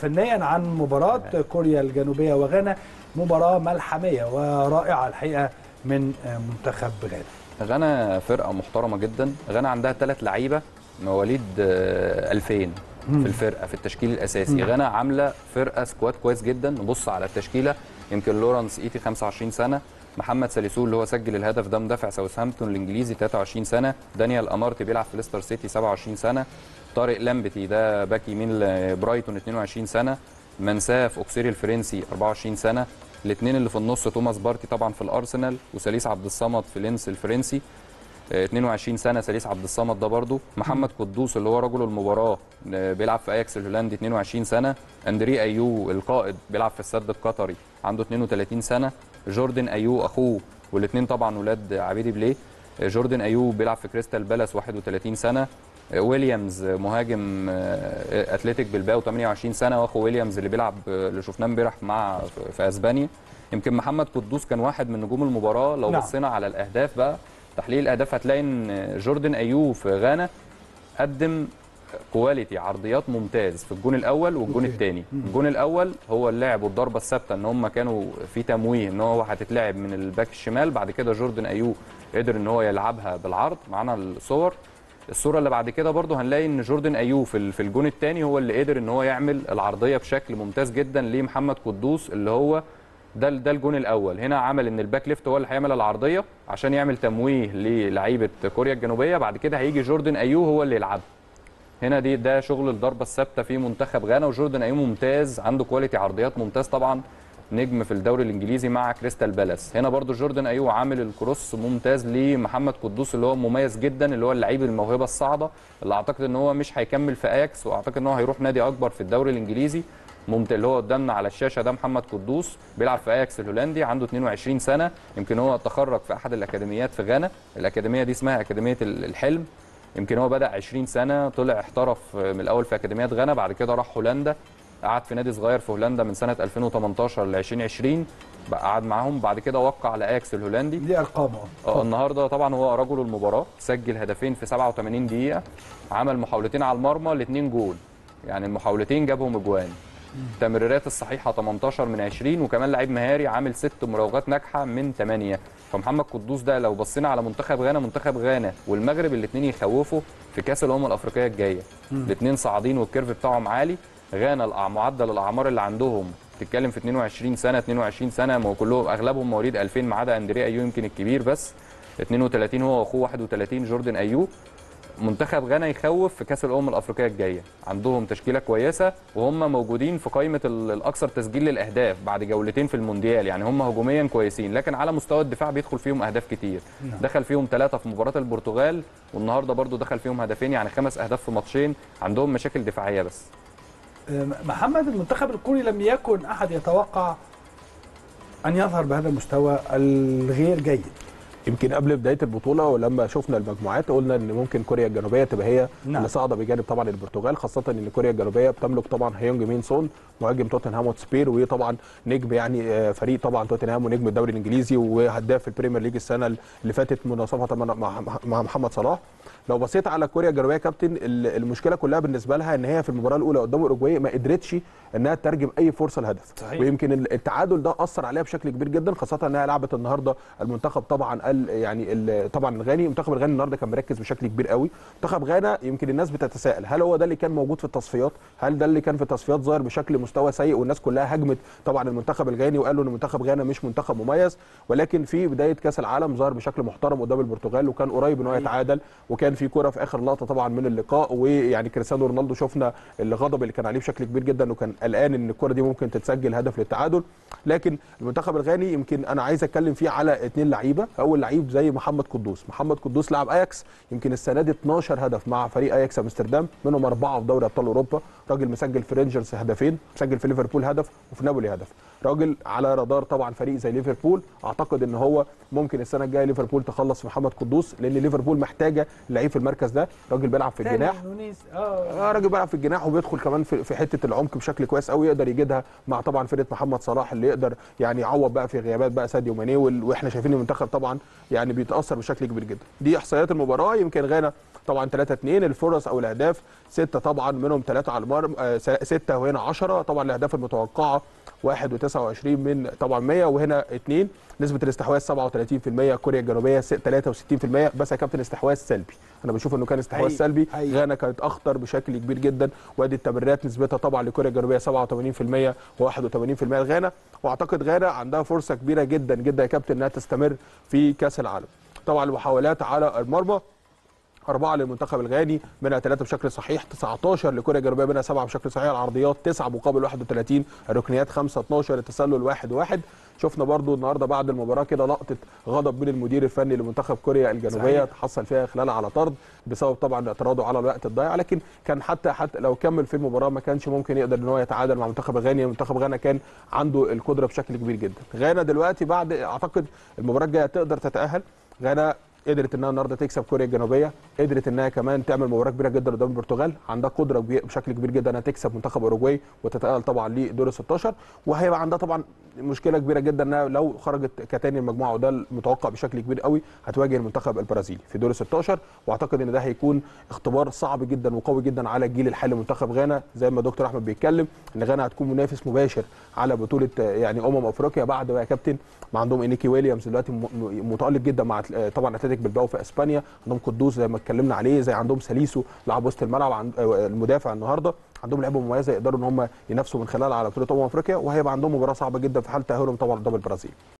فنيا عن مباراة كوريا الجنوبية وغانا مباراة ملحمية ورائعة الحقيقة من منتخب غانا. غانا فرقة محترمة جدا. غانا عندها ثلاث لعيبة مواليد آه، 2000 في الفرقة في التشكيل الأساسي. غانا عاملة فرقة squad كويس جدا. نبص على التشكيلة يمكن لورانس إيتي 25 سنة محمد ساليسو اللي هو سجل الهدف ده مدافع ساوثهامبتون الإنجليزي 23 سنة دانيال أمارتي بيلعب في ليستر سيتي 27 سنة. طارق لامبتي ده back يمين لبرايتون 22 سنة منساه أوكسير الفرنسي 24 سنة. الاثنين اللي في النص توماس بارتي طبعا في الأرسنال وسليس عبد الصمد في لينس الفرنسي. آه، 22 سنة سليس عبد الصمد ده برضو. محمد قدوس اللي هو رجل المباراة آه، بيلعب في أياكس الهولندي 22 سنة. أندري أيو القائد بيلعب في السد القطري عنده 32 سنة. جوردن أيو أخوه والاثنين طبعا ولاد عبيدي بليه. آه، جوردن أيو بيلعب في كريستال بالاس 31 سنة. آه، ويليامز آه، مهاجم آه، أتلتيك بلباو 28 سنة وأخو ويليامز اللي بيلعب آه، اللي شفناه امبارح مع في- في أسبانيا. يمكن محمد قدوس كان واحد من نجوم المباراة. لو نعم. بصينا على الأهداف بقى تحليل الاهداف هتلاقي إن جوردن أيو في غانا قدم quality عرضيات ممتاز في الجون الأول والجون. الثاني الجون الأول هو اللعب والضربة الثابتة إن هم كانوا في تمويه إن هو هتتلعب من ال back الشمال. بعد كده جوردن أيو قدر إن هو يلعبها بالعرض. معانا الصور. الصورة اللي بعد كده برضو هنلاقي إن جوردن أيو في ال- في الجون الثاني هو اللي قدر إن هو يعمل العرضية بشكل ممتاز جدا لمحمد قدوس اللي هو ده ده الجون الأول. هنا عمل إن ال back left هو اللي هيعمل العرضية عشان يعمل تمويه للعيبة كوريا الجنوبية. بعد كده هيجي جوردن أيو هو اللي يلعبها هنا دي ده شغل الضربة الثابتة في منتخب غانا وجوردن أيو ممتاز عنده quality عرضيات ممتاز طبعا. نجم في الدوري الإنجليزي مع كريستال بالاس. هنا برضو جوردن أيو عامل ال cross ممتاز لمحمد قدوس اللي هو مميز جدا اللي هو اللعيب الموهبة الصاعدة اللي أعتقد إن هو مش هيكمل في أياكس وأعتقد إن هو هيروح نادي أكبر في الدوري الإنجليزي. ممتاز اللي هو قدامنا على الشاشة ده محمد قدوس بيلعب في أياكس الهولندي عنده 22 سنة. يمكن هو تخرج في أحد الأكاديميات في غانا. الأكاديمية دي اسمها أكاديمية الحلم. يمكن هو بدأ 20 سنة طلع احترف من الأول في اكاديميات غانا بعد كده راح هولندا. قعد في نادي صغير في هولندا من سنة 2018 ل 2020 بقى قعد معاهم بعد كده وقع على اياكس الهولندي. دي أرقامه؟ آه النهارده طبعا هو رجل المباراة سجل هدفين في 87 دقيقة عمل محاولتين على المرمى الاثنين جول. يعني المحاولتين جابهم أجوان. التمريرات الصحيحة 18 من 20 وكمان لعيب مهاري عامل ست مراوغات ناجحة من 8 فمحمد قدوس ده لو بصينا على منتخب غانا منتخب غانا والمغرب الاثنين يخوفوا في كأس الأمم الأفريقية الجاية. الاثنين صاعدين والكيرف بتاعهم عالي. غانا معدل الأعمار اللي عندهم. تتكلم في 22 سنة 22 سنة ما كلهم أغلبهم مواليد 2000 ما عدا أندريا أيو يمكن الكبير بس. 32 هو وأخوه 31 جوردن ايوب منتخب غانا يخوف في كأس الأمم الأفريقية الجاية. عندهم تشكيلة كويسة وهم موجودين في قائمة ال- الأكثر تسجيل للأهداف بعد جولتين في المونديال. يعني هم هجوميا كويسين لكن على مستوى الدفاع بيدخل فيهم أهداف كتير. دخل فيهم ثلاثة في مباراة البرتغال والنهاردة برضو دخل فيهم هدفين يعني خمس أهداف في ماتشين. عندهم مشاكل دفاعية بس. محمد المنتخب الكوري لم يكن أحد يتوقع أن يظهر بهذا المستوى الغير جيد يمكن قبل بداية البطولة ولما شفنا المجموعات قلنا إن ممكن كوريا الجنوبية تبقى هي نعم. اللي صاعدة بجانب طبعا البرتغال خاصة إن كوريا الجنوبية بتملك طبعا هيونج مين سون مهاجم توتنهام هوتسبير وطبعا نجم يعني آه، فريق طبعا توتنهام ونجم الدوري الإنجليزي وهداف ال Premier League السنة اللي فاتت مناصفة مع محمد صلاح. لو بصيت على كوريا الجنوبيه كابتن ال- المشكلة كلها بالنسبة لها إن هي في المباراة الأولى قدام أوروجواي ما قدرتش إنها تترجم أي فرصة لهدف. صحيح. ويمكن ال- التعادل ده أثر عليها بشكل كبير جدا خاصة إنها لعبت النهارده المنتخب طبعا ال يعني ال- طبعا الغاني منتخب الغاني النهارده كان مركز بشكل كبير قوي. منتخب غانا يمكن الناس بتتساءل هل هو ده اللي كان موجود في التصفيات؟ هل ده اللي كان في التصفيات ظاهر بشكل مستوى سيء والناس كلها هجمت طبعا المنتخب الغاني وقالوا إن منتخب غانا مش منتخب مميز ولكن في بداية كأس العالم ظهر بشكل محترم قدام البرتغال وكان قريب إن هو يتعادل وكان في كرة في آخر لقطة طبعا من اللقاء ويعني كريستيانو رونالدو شفنا الغضب اللي كان عليه بشكل كبير جدا وكان قلقان إن الكرة دي ممكن تتسجل هدف للتعادل. لكن المنتخب الغاني يمكن أنا عايز أتكلم فيه على اثنين لعيبة. أول لعيب زي محمد قدوس. محمد قدوس لاعب أياكس يمكن السنة دي 12 هدف مع فريق أياكس أمستردام منهم أربعة في دوري أبطال أوروبا. راجل مسجل في رينجرز هدفين. مسجل في ليفربول هدف وفي نابولي هدف. راجل على رادار طبعا فريق زي ليفربول. أعتقد إن هو ممكن السنة الجاية ليفربول تخلص في محمد قدوس لأن ليفربول محتاجة لعيب في المركز ده. راجل بيلعب في الجناح. آه راجل بيلعب في الجناح وبيدخل كمان في حتة العمق بشكل كويس قوي. يقدر يجيدها مع طبعا فرقة محمد صلاح اللي يقدر يعني يعوض بقى في غيابات بقى ساديو ماني وإحنا شايفين المنتخب طبعا يعني بيتأثر بشكل كبير جدا. دي إحصائيات المباراة. يمكن غانا طبعا 3 2 الفرص أو الأهداف ستة طبعا منهم ثلاثة على المرمى آه، ستة وهنا 10 طبعا الأهداف المتوقعة 1 و29 من طبعا 100 وهنا 2 نسبة الاستحواذ 37% كوريا الجنوبية س- 63% بس يا كابتن استحواذ سلبي. أنا بشوف إنه كان استحواذ سلبي. غانا كانت أخطر بشكل كبير جدا. وأدي التمريرات نسبتها طبعا لكوريا الجنوبية 87% و81% لغانا وأعتقد غانا عندها فرصة كبيرة جدا جدا يا كابتن إنها تستمر في كأس العالم. طبعا المحاولات على المرمى. أربعة للمنتخب الغاني منها ثلاثة بشكل صحيح 19 لكوريا الجنوبية منها سبعة بشكل صحيح العرضيات 9 مقابل 31 الركنيات 5 12 التسلل 1 1 شفنا برضو النهارده بعد المباراة كده لقطة غضب من المدير الفني لمنتخب كوريا الجنوبية صحيح. تحصل فيها خلال على طرد بسبب طبعا اعتراضه على الوقت الضايع. لكن كان حتى حتى لو كمل في المباراة ما كانش ممكن يقدر إن هو يتعادل مع منتخب غانا منتخب غانا كان عنده القدرة بشكل كبير جدا. غانا دلوقتي بعد أعتقد المباراة الجاية تقدر تتأهل. غانا قدرت إنها النهارده تكسب كوريا الجنوبية قدرت إنها كمان تعمل مباراة كبيرة جدا قدام البرتغال عندها قدرة بشكل كبير جدا إنها تكسب منتخب اوروجواي وتتأهل طبعا لدور ال 16 وهيبقى عندها طبعا مشكلة كبيرة جدا إنها لو خرجت كتاني المجموعة وده المتوقع بشكل كبير قوي هتواجه المنتخب البرازيلي في دور ال 16 وأعتقد إن ده هيكون اختبار صعب جدا وقوي جدا على الجيل الحالي منتخب غانا. زي ما دكتور أحمد بيتكلم إن غانا هتكون منافس مباشر على بطولة يعني أمم أفريقيا بعد بقى كابتن ما عندهم إنيكي ويليامز دلوقتي متألق جدا مع طبعا اتلتيك بالباو في إسبانيا. عندهم قدوس زي ما اتكلمنا عليه زي عندهم ساليسو لعب وسط الملعب عند آه، المدافع النهارده. عندهم لعيبة مميزة يقدروا إن هم ينافسوا من خلالها على بطوله امم افريقيا وهيبقى عندهم مباراة صعبة جدا في حال تأهلهم طبعا قدام البرازيل.